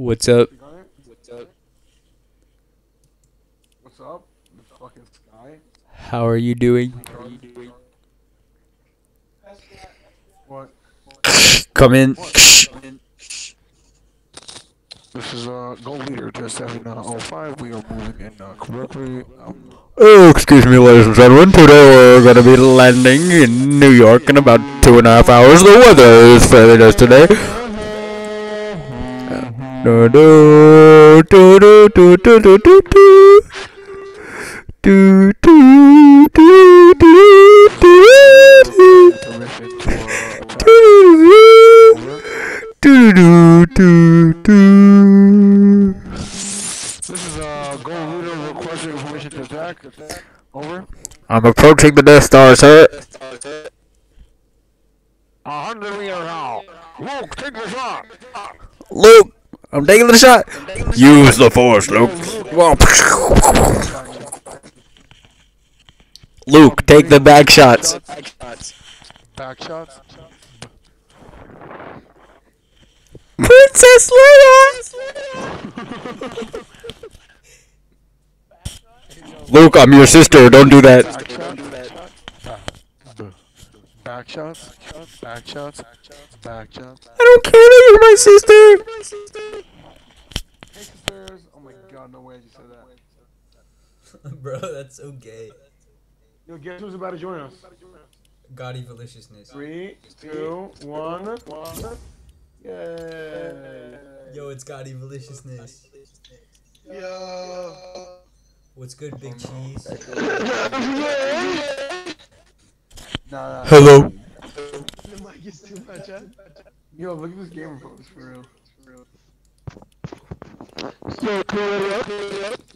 What's up? You got it? What's up? What's up? The fucking sky. How are you doing? What? Come in. This is uh gold leader just having uh 05. We are moving in uh, correctly. Um, Oh, excuse me, ladies and gentlemen. Today we're gonna be landing in New York in about two and a half hours. The weather is fairly nice today. Do do do do do do do do do. Do do do do do permission to uh, attack. do do do do. This is uh gold leader requesting permission to attack. Over. I'm approaching the Death Star, sir. A hundred meter now. Luke, take the shot. Luke, I'm taking the shot. Use the force, Luke. Whoa. Luke, take the back shots. Back shots. Princess Leia. Luke, I'm your sister. Don't do that. Back shots. Back shots. Back shots. Back shots. I don't care that you're my sister. Hey sisters. Oh my god, no way you said that. Bro, that's so gay. Yo, guess who's about to join us? Gaudy maliciousness. Three, two, one, one. Yay. Yo, it's Gaudy maliciousness. Yo. What's good, Big oh, Cheese? Nah, nah. Hello. The mic is too much, huh? Yo, look at this gamer pose for real. For real. So, clear it up.